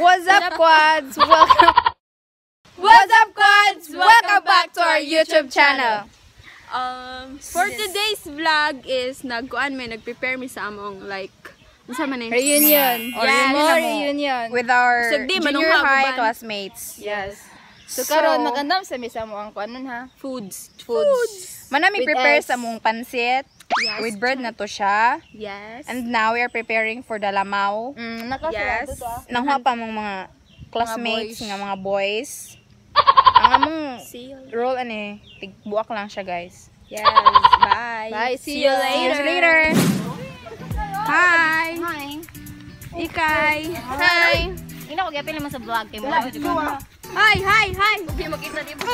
What's up, quads? Welcome. What's up, quads? Welcome back to our YouTube channel. Um, for today's vlog is nagkuan may nagprepare mi sa among like unsa man eh? Reunion. Or Yes. more reunion. With our So, di, junior high classmates. Yes. So, karon magandam sa misa mo ang kuanon ha. Foods. Foods. Manami prepare sa mong pansit. Yes. With bread na to siya. Yes. And now we are preparing for the lamau. Mm, yes. Nanghuwa pa mong mga classmates boys. nga mga boys. ang among See you. roll ani, tigbuak lang siya guys. Yes. Bye. Bye. See you See you later. later. Hi. Hi. Ikay. Hi. Hindi na ko gapin naman sa vlog kay mo. Hi, hi, hi. Hindi makita di ba?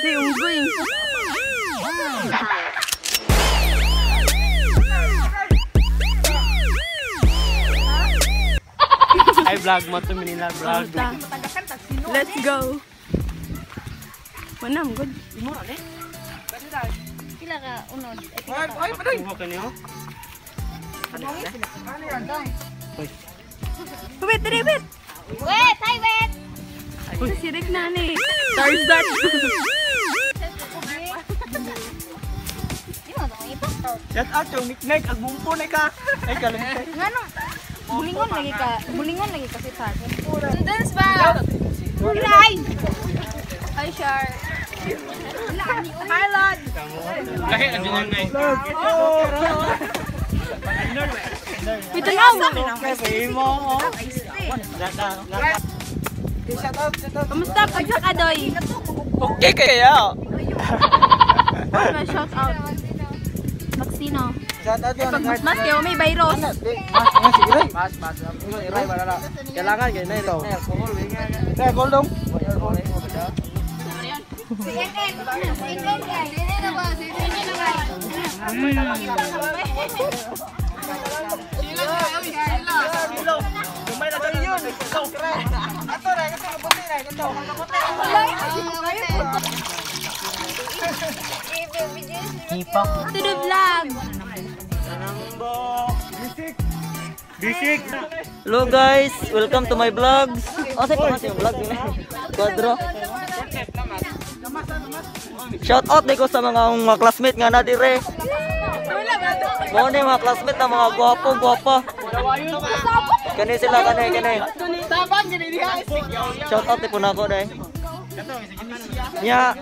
Hey, unggoy. Ay, vlog mo to, Manila vlog. Let's go. Manam, good. Pila ka unod. Kuha ka niyo. Wait, wait, wait. Wait, hi wait. Si Rick na ni. Stars that. To ito. Shout out yung Nick Ag bumpo na ka. Ay, kalintay. Ngano? Bulingon lagi ka. Bulingon lagi kasi sa akin. Students ba? Hi, Shar. Hi, Lord. Kahit ano yan na Ito na. Kasi mo. Kamusta pag sa kadoy? Okay kaya. Shout out. Vaccino. Pag mas kayo, may virus. Mas, mas. Iray, wala Kailangan ganyan na ito. Dong. Ato na, kasi kaputi na. Ito. To the vlog. Bisik. Hello guys, welcome to my vlogs. Oh, sa pa yung vlog ni Quadro. Shout out niko sa mga mga classmate nga na dire. Mo ni mga classmate na mga gwapo, gwapa. Kani sila kani kani. Shout out ni po nako dai. Nya,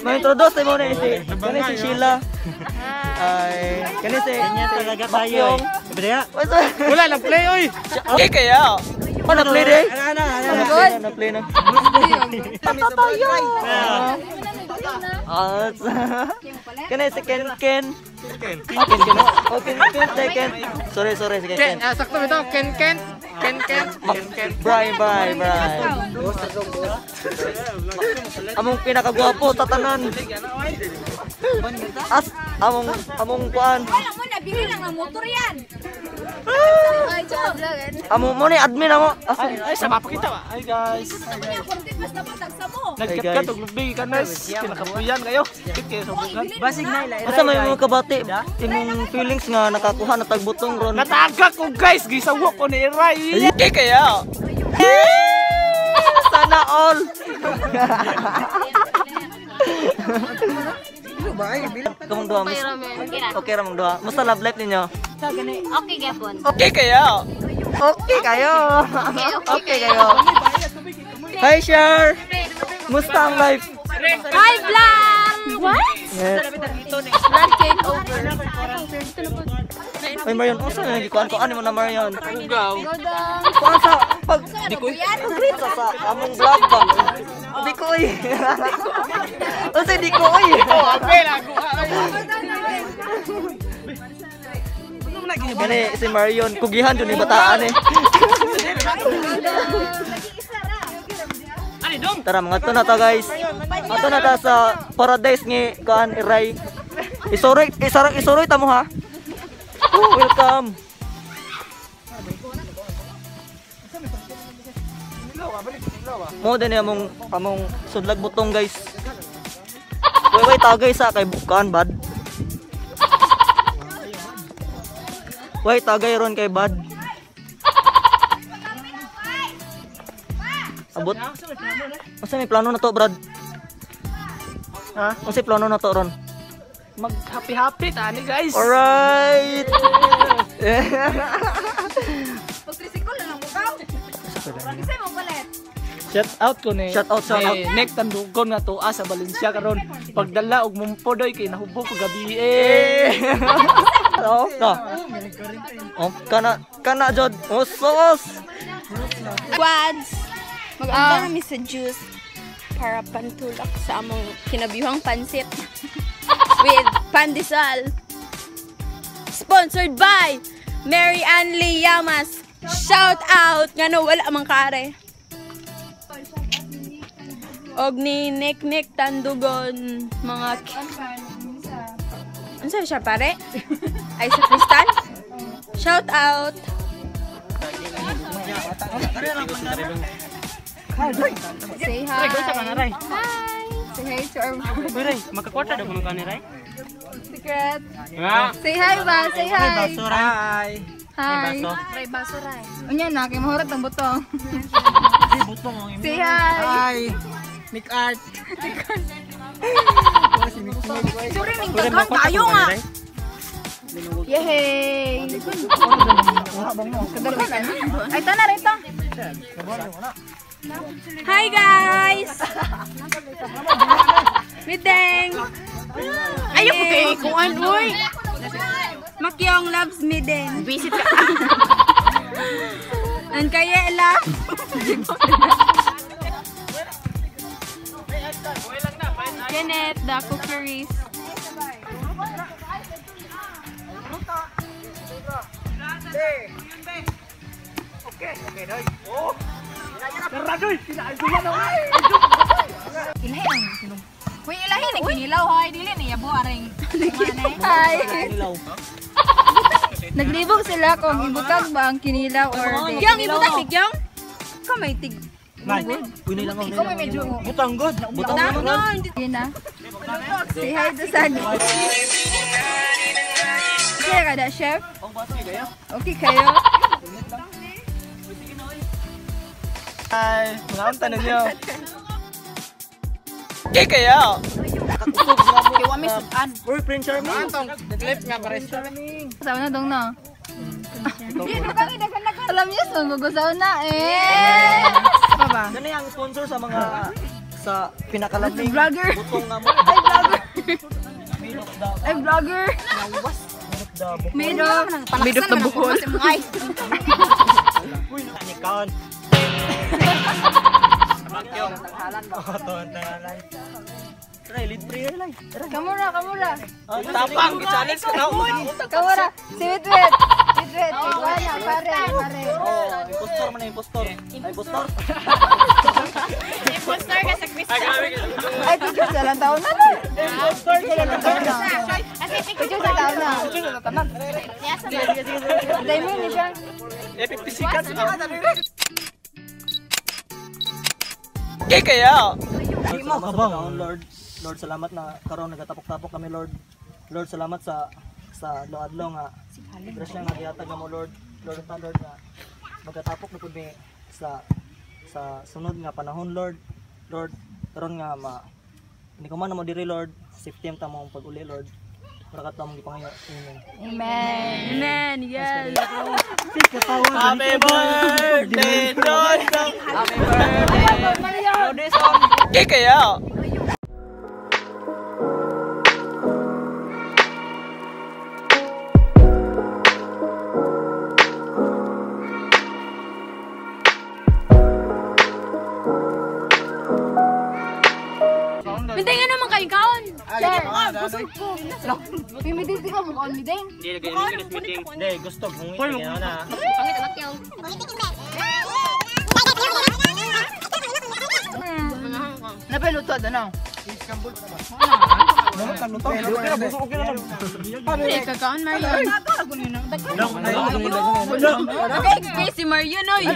may introduce mo ni si kani si Sheila. Ay, kani si talaga tayo. Wala na play oy. Okay kaya. Oh, na-play day? Good. Na-play na. Tayo. Ah, Kani si Ken Ken. Ken Ken. Oh, Ken Ken Ken. Sorry, sorry si Ken Ken. Ah, sakto ito. Ken Ken. Ken Ken. Bray, bray, bray. Among pinakagwapo tatanan. As among among kuan. Bili lang ng motor yan. Ay, tsaka vlogan. Among mo ni admin amo. As Ay, sama pa kita ba? Ay, guys. Kuntit mas dapat tagsa mo. Nagkat ka tog lubig ka na. Kinakapuyan kayo. Kit kayo sa bugan. Basig na ila. Asa may mga kabati imong feelings nga nakakuha na tagbutong ron. Nataga ko guys. Gisawa ko ni Iray. Okay kaya. Sana all. Duha mis. Okay ra mong duha. Musta love life ninyo? Okay gapon. Okay kaya. Okay kayo. Okay kayo. Hi Shar. Musta ang life? Hi, vlog! What? Yes. Vlog came over. Ay Marion, unsa na gikuan ko ano mo na Marion? Ugaw. Kuan sa pag di ko sa sa among vlog ba. Di ko oy. Unsa di ko oy. Oh, apel ako. Gani si Marion kugihan jud ni bataan eh. Tara mga to na ta guys. Ato na ta sa paradise ni kan Iray. Isuroy, isuroy, isuroy ta mo ha. Oh, welcome. Mo din among among sudlag butong guys. Wait, wait, tagay sa kay bukan bad. Wait, tagay ron kay bad. abot. Unsa may plano na to, Brad? Ha? Unsa may plano na to ron? Mag happy happy tani guys. Alright. Pag-tricycle na lang mo ka. Shout out ko ni. Shout out, shout out. ni Nick Tandugon nga tuwa sa Valencia karon. Pagdala og mumpodoy kay nahubo ko gabi eh. Oh, ka. Oh, kana kana jud. Oh, sos. Quads! Mag-anda kami sa juice para pantulak sa among kinabihang pansit with pandesal. Sponsored by Mary Ann Lee Yamas. Shout out! Nga no, wala mang kare. Og ni Nick Nick Tandugon mga Ano sabi siya pare? Ay sa Kristan? Shout out! Say hi. Hi. Say hi to our Ray, makakwarta daw kuno kani secret. Ha? Say hi ba? Say hi. Hi. Hi. Ray baso ray. Unya na kay mahurat ang butong. Say hi. Hi. Nick Art. Suri ning daghan tayo nga. Yehey! Ay, tana rin to. Hi guys! Mideng! Ayaw ko kay kuan uy! Makyong loves Mideng. Visit ka. An kaya la. Kenneth, the cookeries. Ilahi ang sinong. Uy, ilahi ni kinilaw hoy, dili ni yabo aring. Hi. Naglibog sila kung ibutag ba ang kinilaw or di. Kyong, ibutang ni Kyong. Kamay tig. Uy, nilang ako. Ikaw may medyo Butang god. Butang god. no, hindi. Yun na. Say hi to Sag. Kaya ka da, chef? Okay kayo? Hi. Mga tanong niyo. Kay kaya. Kiwa may sudan. Uy, Prince Charming. Clip nga pare. Na dong na. Alam niyo, sumugusaw na eh. Pa ba? Yan ang sponsor sa mga sa pinakalaming Vlogger. butong nga mo. Ay, vlogger. Ay, vlogger. Dabo. Made of. Made of tabuhol. Ay. Nikon. Makyong. Halan ba? Try, lead prayer lang. Kamura, kamura. Tapang challenge ko na. Kamura. Si Wit Wit. Wit Wit. Ikaw na, pare, pare. Oh, impostor man na impostor. Ay, impostor. Ay, picture sa lang taon na na. Impostor ka lang taon na. Picture sa taon na. Dahil mo ni siya. Epic pisikat. Kay kaya. Ay, mo. Lord, Lord, salamat na karon nagatapok-tapok kami, Lord. Lord, salamat sa sa adlaw nga grasya nga gihatag mo, Lord. Lord, ta Lord nga magatapok na pud sa sa sunod nga panahon, Lord. Lord, karon nga ma hindi ko man na mo diri, Lord. Safety ang tamong pag-uli, Lord. Para ka tamong gipangayo. Amen. Amen. Amen, yes. Happy birthday, Dodong. Happy birthday. Kay kaya. Mideng kaon. Sir, busog ko. Pimiditi ka mukha ni Deng. Hindi, gusto kong ngiti na. Napeluto, ano? Hindi ka kaon, Marion. Okay, okay, si Marion, oy.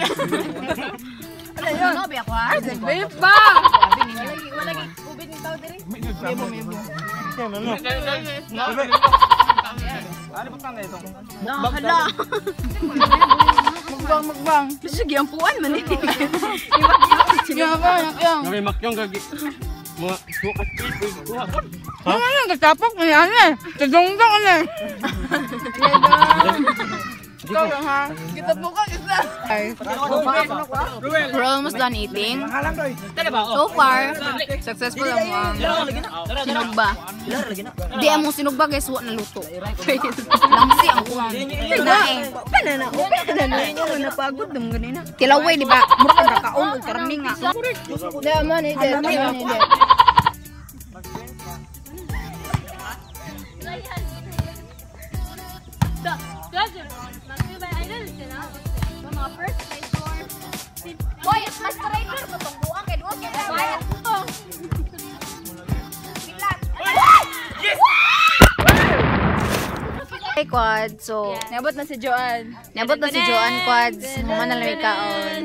Ano yun? Ano, biya ko ha? Babe ba? Wala ubid ng diri. Nahala. Mukbang, mukbang. Sige, ang puan man eh. Yung ako, yung. Kami makyong gagi. Mga sukat ko. Ano nga, katapok yan eh. Tadong-dong na eh. Ikaw lang ha. Kita po ka, isa. We're almost done eating. So far, successful ang ang sinugba. Di among sinugba guys, wa na luto. Lamsi ang kuwang. Kinain. Panana, panana. Yung napagod naman ganina. Tilaway, di ba? Mura ka kaon o karami nga. Hindi, man, hindi. Man, hindi. Hey, Quad. So, Nabot na si Joanne. nabot na si Joanne Quads. Human na lang kaon.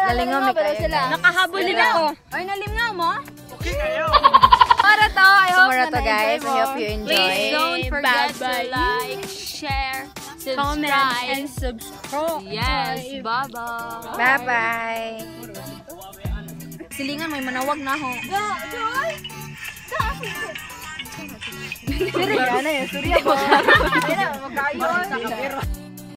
Lalingaw may kayo. Nakahabol din ako. Ay, nalimngaw mo? Para to, I So, mura to guys. I hope you enjoy. Please don't forget to like, share, subscribe, and subscribe. Yes, bye-bye. Bye-bye. Silingan, may manawag na ako. Siri, ano yun? Surya ba? Ayun na, magkayo.